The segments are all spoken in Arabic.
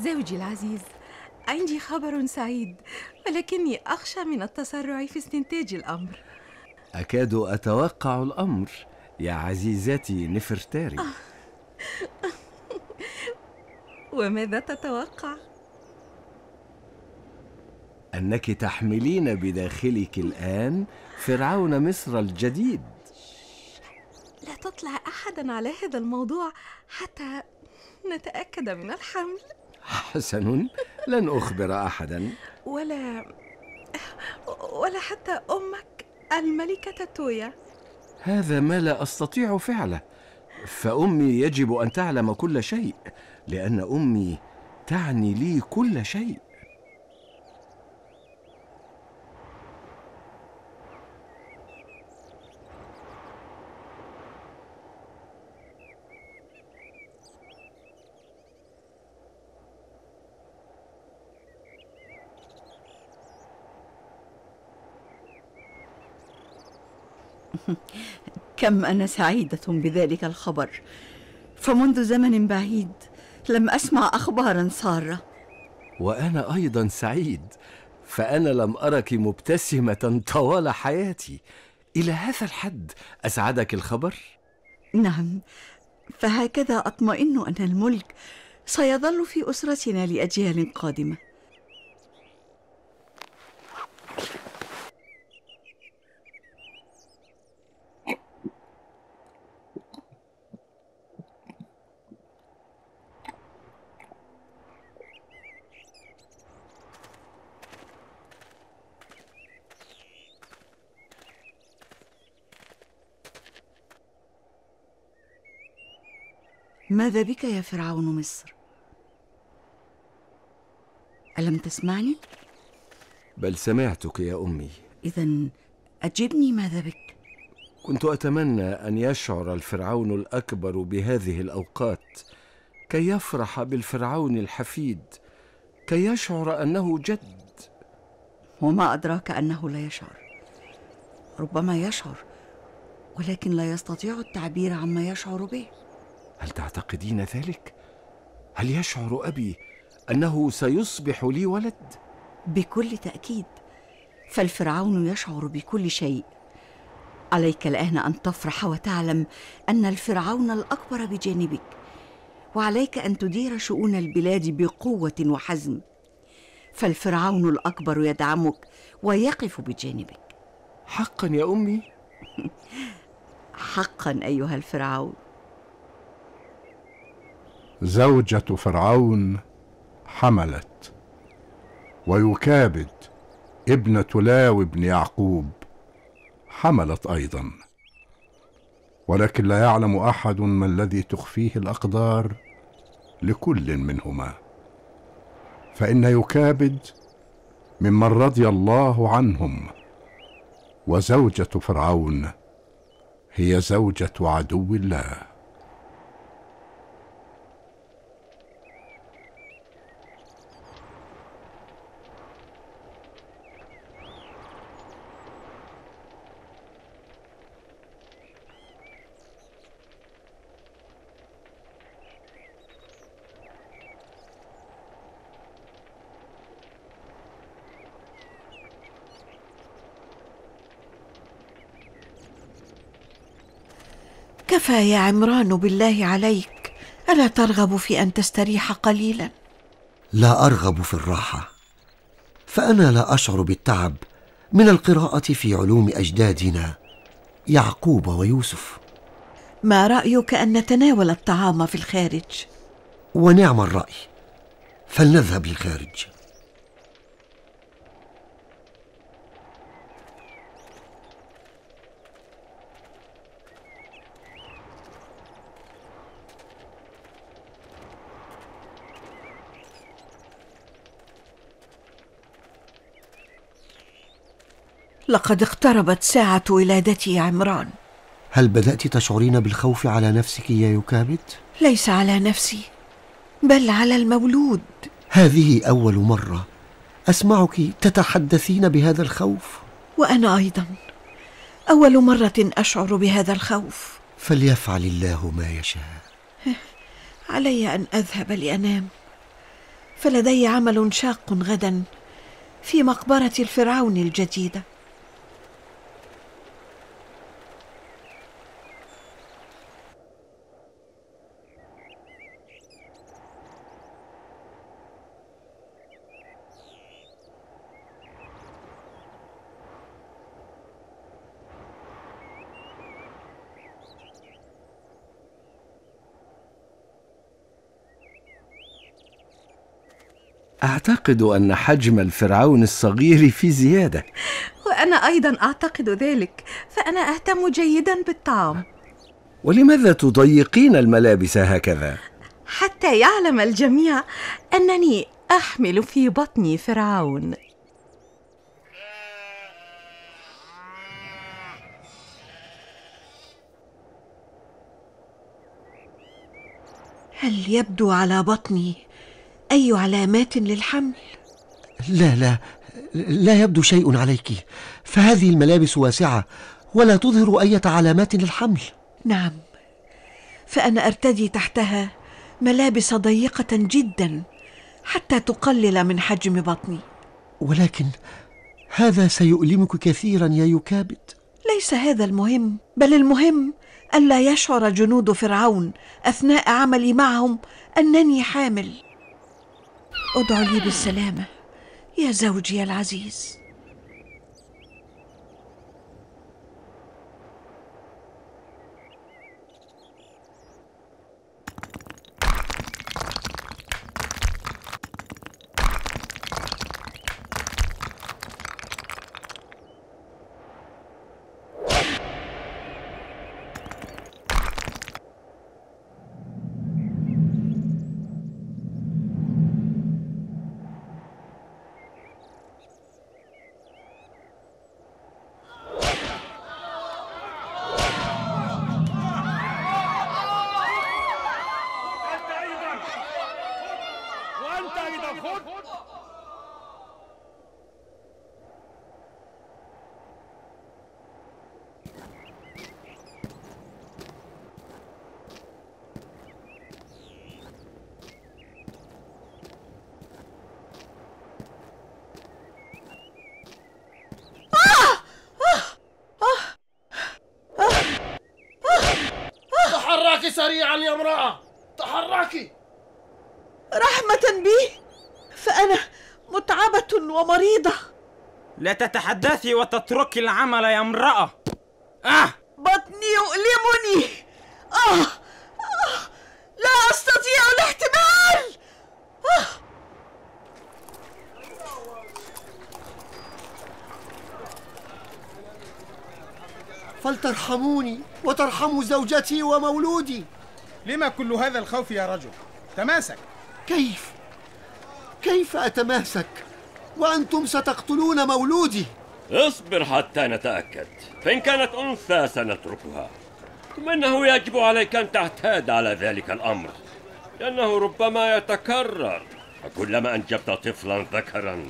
زوجي العزيز عندي خبر سعيد ولكني أخشى من التسرع في استنتاج الأمر. أكاد أتوقع الأمر يا عزيزتي نفرتاري. وماذا تتوقع؟ أنك تحملين بداخلك الآن فرعون مصر الجديد. لا تطلع أحدا على هذا الموضوع حتى نتأكد من الحمل. حسن لن أخبر أحدا. ولا ولا حتى أمك الملكة تويا. هذا ما لا أستطيع فعله. فأمي يجب أن تعلم كل شيء لأن أمي تعني لي كل شيء. كم أنا سعيدة بذلك الخبر. فمنذ زمن بعيد لم أسمع اخبارا سارة. وأنا أيضا سعيد فأنا لم أرك مبتسمة طوال حياتي. إلى هذا الحد أسعدك الخبر؟ نعم فهكذا أطمئن أن الملك سيظل في أسرتنا لأجيال قادمة. ماذا بك يا فرعون مصر؟ ألم تسمعني؟ بل سمعتك يا أمي. اذا أجبني ماذا بك؟ كنت أتمنى أن يشعر الفرعون الأكبر بهذه الأوقات كي يفرح بالفرعون الحفيد كي يشعر أنه جد. وما أدراك أنه لا يشعر. ربما يشعر ولكن لا يستطيع التعبير عما يشعر به. هل تعتقدين ذلك؟ هل يشعر أبي أنه سيصبح لي ولد؟ بكل تأكيد فالفرعون يشعر بكل شيء عليك الآن أن تفرح وتعلم أن الفرعون الأكبر بجانبك وعليك أن تدير شؤون البلاد بقوة وحزم فالفرعون الأكبر يدعمك ويقف بجانبك حقا يا أمي؟ حقا أيها الفرعون زوجة فرعون حملت ويكابد ابنة لاوي بن يعقوب حملت أيضا. ولكن لا يعلم أحد ما الذي تخفيه الأقدار لكل منهما. فإن يكابد ممن رضي الله عنهم وزوجة فرعون هي زوجة عدو الله. كفى يا عمران بالله عليك. ألا ترغب في أن تستريح قليلا؟ لا أرغب في الراحة. فأنا لا أشعر بالتعب من القراءة في علوم أجدادنا يعقوب ويوسف. ما رأيك أن نتناول الطعام في الخارج؟ ونعم الرأي. فلنذهب للخارج. لقد اقتربت ساعة ولادتي يا عمران. هل بدأت تشعرين بالخوف على نفسك يا يكابد ليس على نفسي بل على المولود. هذه أول مرة. أسمعك تتحدثين بهذا الخوف؟ وأنا أيضا. أول مرة أشعر بهذا الخوف. فليفعل الله ما يشاء. علي أن أذهب لأنام. فلدي عمل شاق غدا في مقبرة الفرعون الجديدة. أعتقد أن حجم الفرعون الصغير في زيادة. وأنا أيضا أعتقد ذلك فأنا أهتم جيدا بالطعام. ولماذا تضيقين الملابس هكذا؟ حتى يعلم الجميع أنني أحمل في بطني فرعون. هل يبدو على بطني أي علامات للحمل؟ لا لا لا يبدو شيء عليك. فهذه الملابس واسعة ولا تظهر أي علامات للحمل. نعم. فأنا أرتدي تحتها ملابس ضيقة جدا حتى تقلل من حجم بطني. ولكن هذا سيؤلمك كثيرا يا يكابد. ليس هذا المهم بل المهم ألا يشعر جنود فرعون أثناء عملي معهم أنني حامل. ادع لي بالسلامة. يا زوجي العزيز. تحركي سريعا يا امرأة. تحركي. رحمة بي فأنا متعبة ومريضة. لا تتحدثي وتتركي العمل يا امرأة. آه. بطني يؤلمني. آه لا أستطيع الاحتمال فلترحموني وترحموا زوجتي ومولودي. لما كل هذا الخوف يا رجل؟ تماسك. كيف؟ كيف أتماسك وأنتم ستقتلون مولودي؟ اصبر حتى نتأكد. فإن كانت أنثى سنتركها. ثم إنه يجب عليك أن تعتاد على ذلك الأمر. لأنه ربما يتكرر. فكلما أنجبت طفلا ذكرا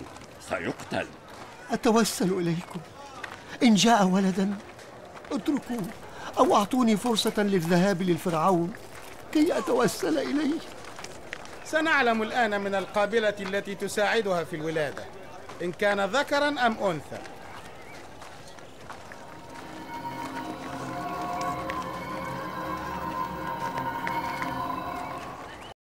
سيقتل. أتوسل إليكم. إن جاء ولدا اتركوه أو أعطوني فرصة للذهاب للفرعون كي أتوسل إليه. سنعلم الآن من القابلة التي تساعدها في الولادة إن كان ذكرا أم أنثى.